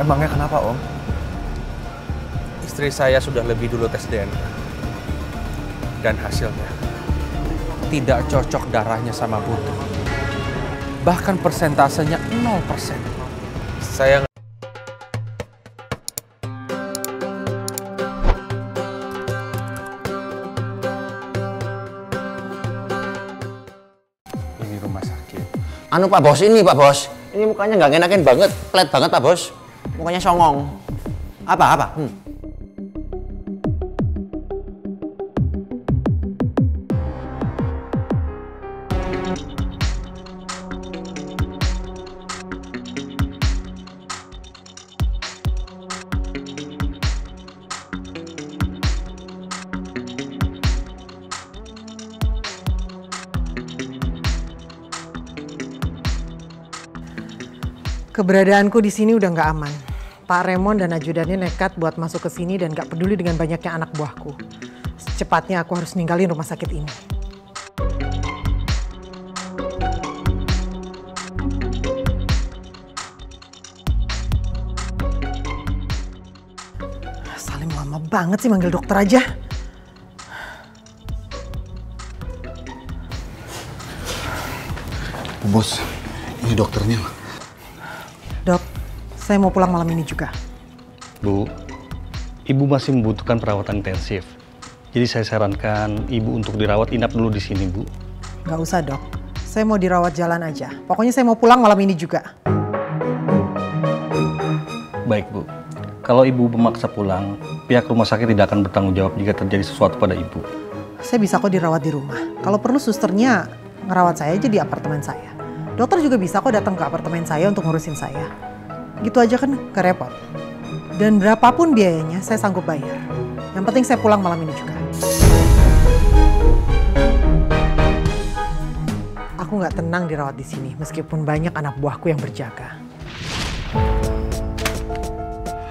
Emangnya kenapa Om? Istri saya sudah lebih dulu tes DNA. Dan hasilnya tidak cocok darahnya sama Putri. Bahkan persentasenya 0%. Saya ini rumah sakit. Anu Pak Bos ini Pak Bos. Ini mukanya nggak ngenakin banget, pelet banget Pak Bos. Mukanya songong. Apa apa? Hmm. Keberadaanku di sini udah nggak aman. Pak Remon dan ajudannya nekat buat masuk ke sini dan nggak peduli dengan banyaknya anak buahku. Secepatnya aku harus ninggalin rumah sakit ini. Salim lama banget sih manggil dokter aja. Bos, ini dokternya. Dok, saya mau pulang malam ini juga. Bu, ibu masih membutuhkan perawatan intensif. Jadi saya sarankan ibu untuk dirawat inap dulu di sini, Bu. Nggak usah dok, saya mau dirawat jalan aja. Pokoknya saya mau pulang malam ini juga. Baik, Bu. Kalau ibu memaksa pulang, pihak rumah sakit tidak akan bertanggung jawab jika terjadi sesuatu pada ibu. Saya bisa kok dirawat di rumah. Kalau perlu susternya ngerawat saya aja di apartemen saya. Dokter juga bisa kok datang ke apartemen saya untuk ngurusin saya. Gitu aja kan gak repot. Dan berapapun biayanya saya sanggup bayar. Yang penting saya pulang malam ini juga. Aku nggak tenang dirawat di sini meskipun banyak anak buahku yang berjaga.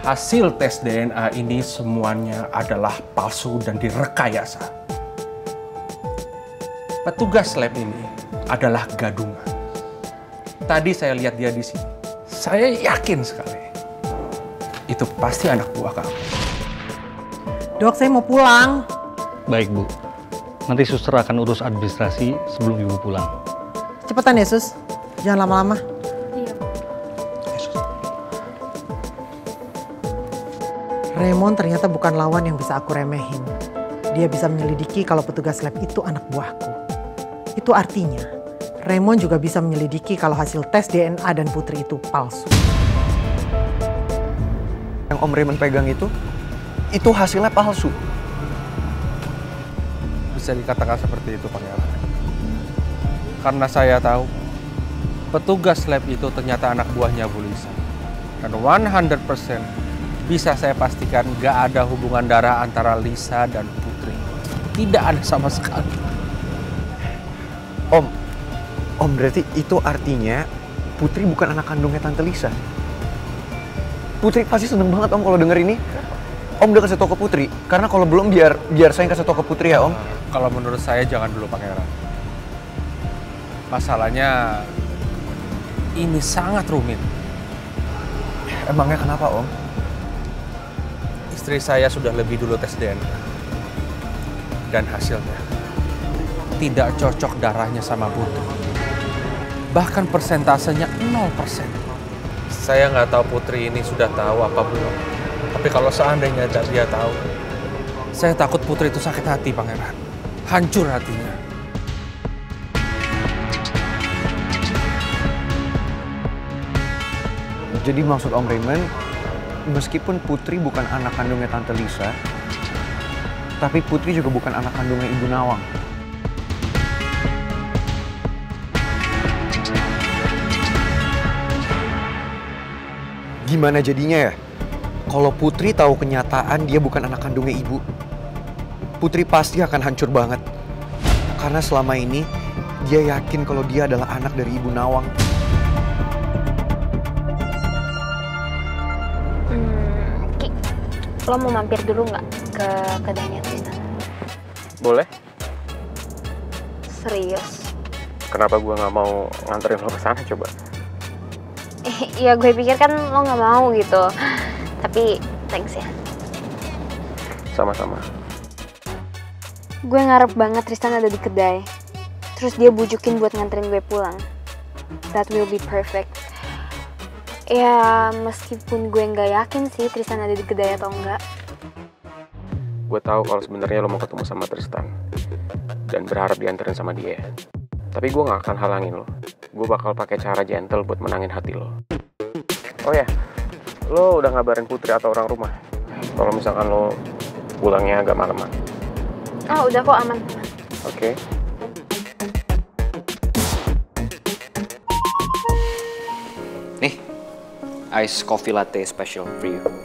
Hasil tes DNA ini semuanya adalah palsu dan direkayasa. Petugas lab ini adalah gadungan. Tadi saya lihat dia di sini. Saya yakin sekali. Itu pasti anak buah kamu. Dok, saya mau pulang. Baik, Bu. Nanti suster akan urus administrasi sebelum ibu pulang. Cepetan ya, Sus. Jangan lama-lama. Raymond ternyata bukan lawan yang bisa aku remehin. Dia bisa menyelidiki kalau petugas lab itu anak buahku. Itu artinya, Raymond juga bisa menyelidiki kalau hasil tes DNA dan Putri itu palsu. Yang Om Raymond pegang itu, itu hasilnya palsu. Bisa dikatakan seperti itu, Pangeran. Karena saya tahu, petugas lab itu ternyata anak buahnya Bu Lisa. Dan 100% bisa saya pastikan gak ada hubungan darah antara Lisa dan Putri. Tidak ada sama sekali. Om, Om berarti itu artinya Putri bukan anak kandungnya Tante Lisa. Putri pasti seneng banget Om kalau denger ini. Om udah kasih tau ke Putri, karena kalau belum biar biar saya yang kasih tau ke Putri ya Om. Kalau menurut saya jangan dulu Pangeran. Masalahnya ini sangat rumit. Emangnya kenapa Om? Istri saya sudah lebih dulu tes DNA. Dan hasilnya tidak cocok darahnya sama Putri. Bahkan persentasenya 0%. Saya nggak tahu Putri ini sudah tahu apa belum. Tapi kalau seandainya dia tahu, saya takut Putri itu sakit hati, Pangeran. Hancur hatinya. Jadi maksud Om Raymond, meskipun Putri bukan anak kandungnya Tante Lisa, tapi Putri juga bukan anak kandungnya Ibu Nawang. Gimana jadinya ya? Kalau Putri tahu kenyataan dia bukan anak kandungnya ibu, Putri pasti akan hancur banget. Karena selama ini dia yakin kalau dia adalah anak dari Ibu Nawang. Hmm, Ki, lo mau mampir dulu nggak ke kedainya Tristan? Boleh? Serius? Kenapa gua nggak mau nganterin lo ke sana coba? ya gue pikir kan lo nggak mau gitu. Tapi thanks ya. Sama-sama. Gue ngarep banget Tristan ada di kedai. Terus dia bujukin buat nganterin gue pulang. That will be perfect. Ya, meskipun gue nggak yakin sih Tristan ada di kedai atau enggak. Gue tahu kalau sebenarnya lo mau ketemu sama Tristan dan berharap dianterin sama dia. Tapi gue nggak akan halangin lo. Gue bakal pakai cara gentle buat menangin hati lo. Oh ya, lo udah ngabarin Putri atau orang rumah? Kalau misalkan lo pulangnya agak malaman. Oh, udah kok aman. Oke. Nih, ice coffee latte special for you.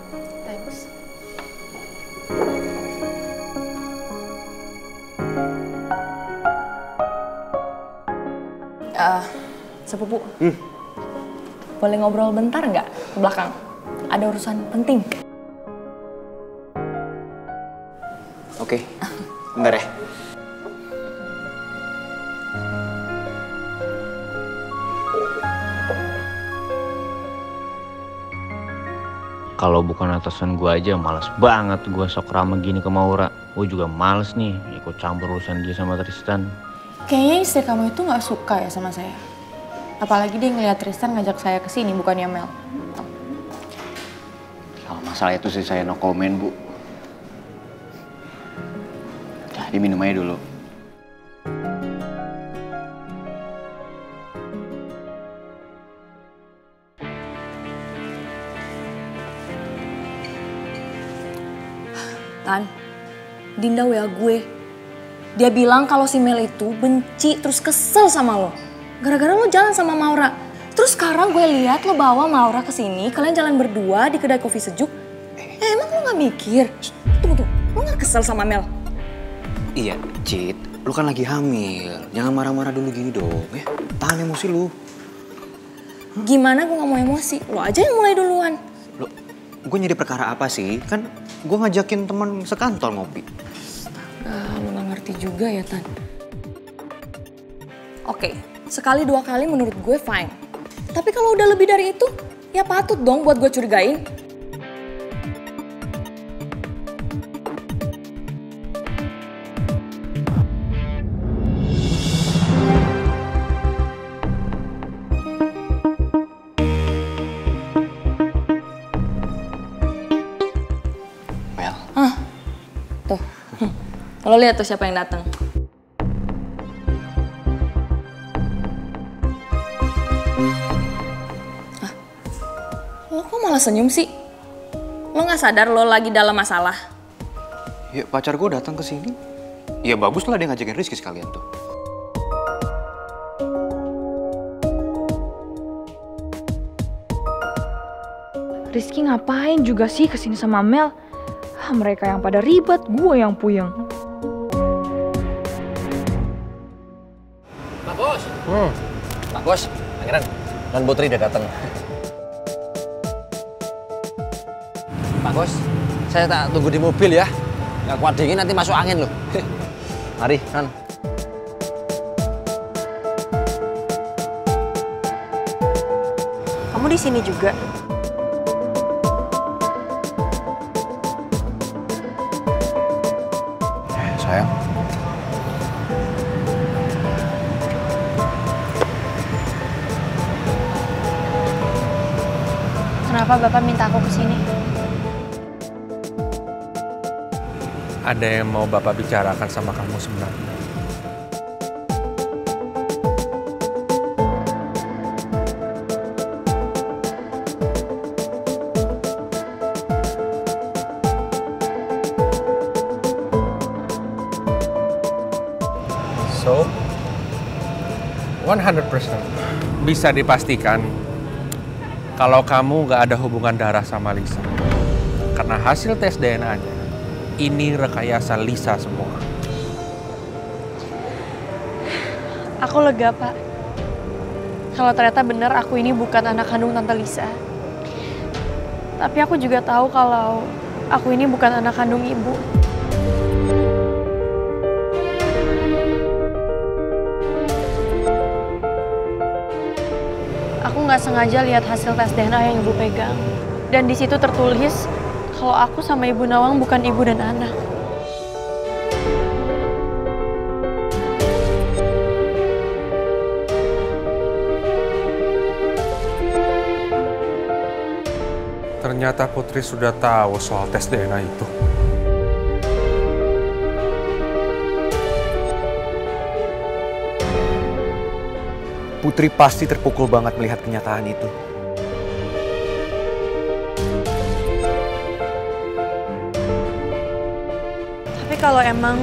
Sepupu. Boleh ngobrol bentar nggak ke belakang? Ada urusan penting. Oke, bentar ya. Kalau bukan atasan gue aja males banget gue sok ramah gini ke Maura. Gue juga males nih ikut campur urusan dia sama Tristan. Kayaknya istri kamu itu nggak suka ya sama saya. Apalagi dia ngeliat Tristan ngajak saya ke sini bukannya Mel. Kalau masalah itu sih saya no comment, Bu. Nah, diminum aja dulu. Tan, Dinda WA gue. Dia bilang kalau si Mel itu benci terus kesel sama lo. Gara-gara lo jalan sama Maura. Terus sekarang gue lihat lo bawa Maura ke sini, kalian jalan berdua di kedai kopi sejuk. Eh, emang lo gak mikir? Tunggu tuh, lo gak kesel sama Mel? Iya, Cit. Lu kan lagi hamil. Jangan marah-marah dulu gini dong, ya. Tahan emosi lu. Gimana gue gak mau emosi? Lo aja yang mulai duluan. Lo, gue nyari perkara apa sih? Kan gue ngajakin teman sekantor ngopi. Ah, lo gak ngerti juga ya, Tan. Oke, sekali dua kali menurut gue fine. Tapi kalau udah lebih dari itu, ya patut dong buat gue curigain. Mel, Tuh, lo lihat tuh siapa yang datang. Lo kok malah senyum sih? Lo nggak sadar lo lagi dalam masalah? ya pacar gue datang ke sini. Ya bagus lah dia ngajakin Rizky sekalian tuh. Rizky ngapain juga sih ke sini sama Mel? Ah, mereka yang pada ribet, gue yang puyeng. Pak Bos, Pangeran, dan Putri udah datang. Pak Bos, saya tak tunggu di mobil ya. Nggak kuat dingin nanti masuk angin loh. Mari, Non. Kamu di sini juga? Eh, sayang. Kenapa Bapak minta aku ke sini? Ada yang mau Bapak bicarakan sama kamu sebenarnya. So, 100% bisa dipastikan kalau kamu nggak ada hubungan darah sama Lisa. Karena hasil tes DNA-nya ini rekayasa Lisa semua. Aku lega, Pak. Kalau ternyata benar aku ini bukan anak kandung Tante Lisa. Tapi aku juga tahu kalau aku ini bukan anak kandung ibu. Aku nggak sengaja lihat hasil tes DNA yang ibu pegang. Dan di situ tertulis kalau aku sama ibu Nawang bukan ibu dan anak. Ternyata Putri sudah tahu soal tes DNA itu. Putri pasti terpukul banget melihat kenyataan itu. Kalau emang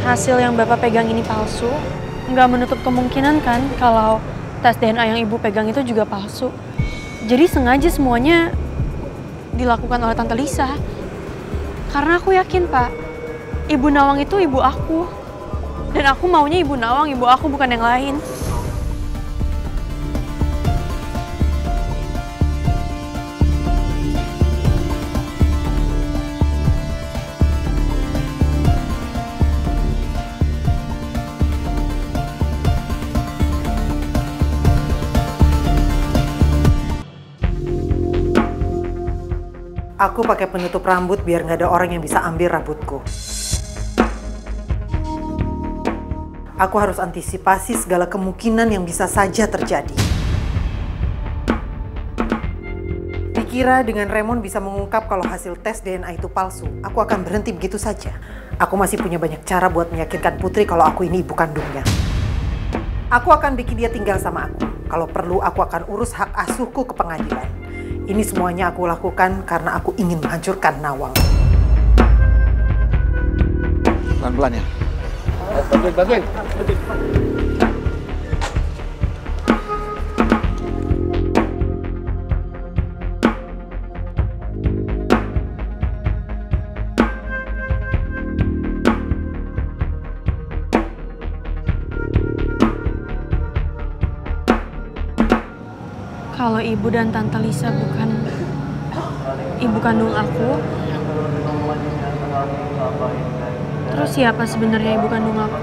hasil yang Bapak pegang ini palsu, nggak menutup kemungkinan kan kalau tes DNA yang Ibu pegang itu juga palsu. Jadi sengaja semuanya dilakukan oleh Tante Lisa. Karena aku yakin, Pak, Ibu Nawang itu ibu aku. Dan aku maunya Ibu Nawang ibu aku bukan yang lain. Aku pakai penutup rambut biar nggak ada orang yang bisa ambil rambutku. Aku harus antisipasi segala kemungkinan yang bisa saja terjadi. Dikira dengan Raymond bisa mengungkap kalau hasil tes DNA itu palsu, aku akan berhenti begitu saja. Aku masih punya banyak cara buat meyakinkan Putri kalau aku ini ibu kandungnya. Aku akan bikin dia tinggal sama aku. Kalau perlu, aku akan urus hak asuhku ke pengadilan. Ini semuanya aku lakukan karena aku ingin menghancurkan Nawang. Pelan-pelan ya. Kalau ibu dan tante Lisa bukan ibu kandung aku, terus siapa sebenarnya ibu kandung aku?